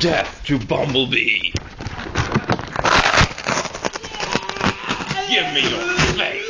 Death to Bumblebee! Give me your face!